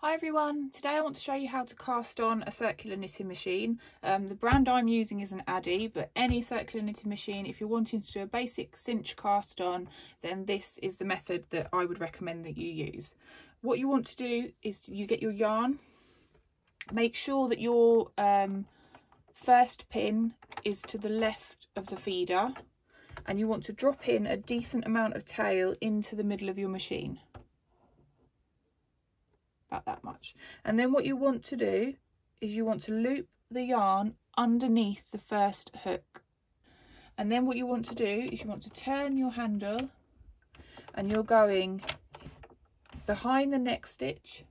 Hi everyone, today I want to show you how to cast on a circular knitting machine. Um, the brand I'm using is an Addi, but any circular knitting machine, if you're wanting to do a basic cinch cast on, then this is the method that I would recommend that you use. What you want to do is you get your yarn, make sure that your um, first pin is to the left of the feeder, and you want to drop in a decent amount of tail into the middle of your machine about that much. And then what you want to do is you want to loop the yarn underneath the first hook. And then what you want to do is you want to turn your handle and you're going behind the next stitch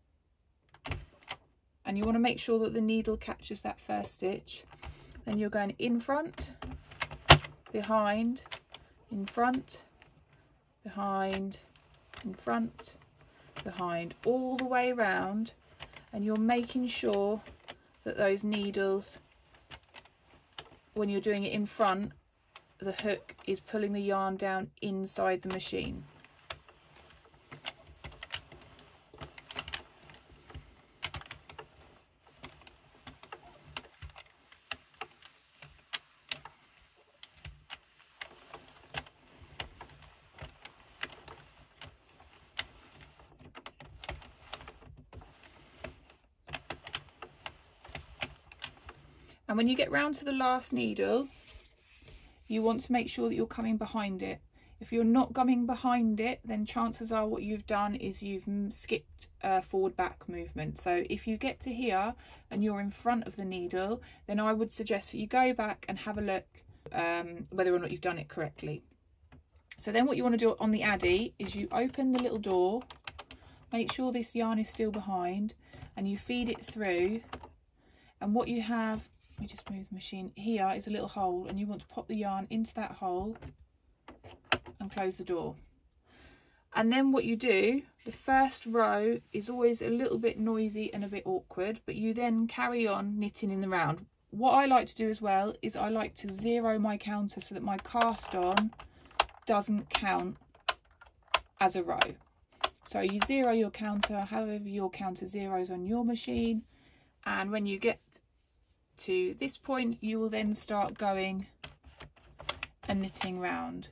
and you want to make sure that the needle catches that first stitch. Then you're going in front, behind, in front, behind, in front, behind all the way around and you're making sure that those needles when you're doing it in front the hook is pulling the yarn down inside the machine And when you get round to the last needle, you want to make sure that you're coming behind it. If you're not coming behind it, then chances are what you've done is you've skipped a forward back movement. So if you get to here and you're in front of the needle, then I would suggest that you go back and have a look um, whether or not you've done it correctly. So then what you want to do on the Addi is you open the little door, make sure this yarn is still behind and you feed it through and what you have let me just move the machine here is a little hole and you want to pop the yarn into that hole and close the door. And then what you do the first row is always a little bit noisy and a bit awkward but you then carry on knitting in the round. What I like to do as well is I like to zero my counter so that my cast on doesn't count as a row. So you zero your counter however your counter zeros on your machine and when you get to this point you will then start going and knitting round.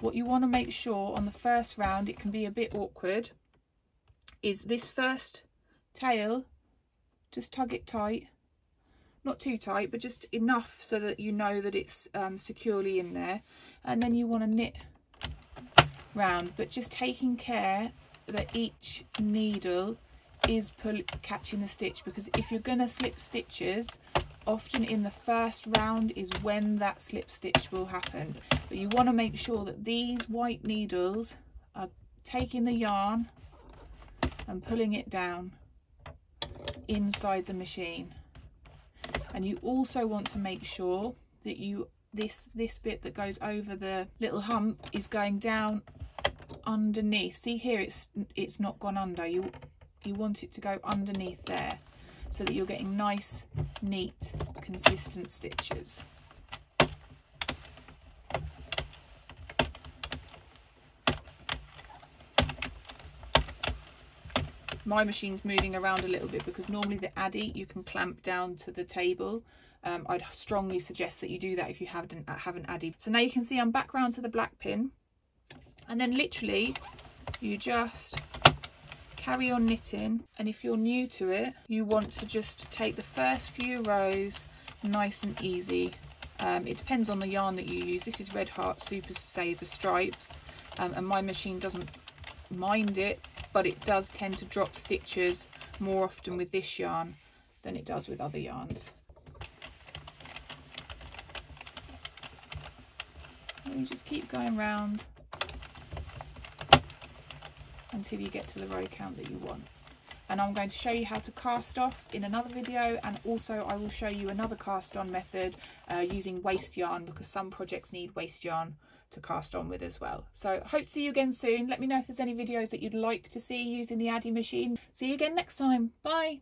What you want to make sure on the first round it can be a bit awkward is this first tail just tug it tight. Not too tight but just enough so that you know that it's um, securely in there. And then you want to knit round but just taking care that each needle is pull, catching the stitch because if you're going to slip stitches often in the first round is when that slip stitch will happen. But you want to make sure that these white needles are taking the yarn and pulling it down inside the machine. And you also want to make sure that you this this bit that goes over the little hump is going down underneath. See here it's it's not gone under. You you want it to go underneath there so that you're getting nice neat consistent stitches. My machine's moving around a little bit because normally the Addi you can clamp down to the table. Um, I'd strongly suggest that you do that if you haven't haven't Addi so now you can see I'm back round to the black pin. And then literally you just carry on knitting and if you're new to it you want to just take the first few rows nice and easy. Um, it depends on the yarn that you use. This is Red Heart Super Saver Stripes um, and my machine doesn't mind it but it does tend to drop stitches more often with this yarn than it does with other yarns. And you just keep going round until you get to the row count that you want and I'm going to show you how to cast off in another video and also I will show you another cast on method uh, using waste yarn because some projects need waste yarn to cast on with as well. So hope to see you again soon. Let me know if there's any videos that you'd like to see using the Addi machine. See you again next time. Bye.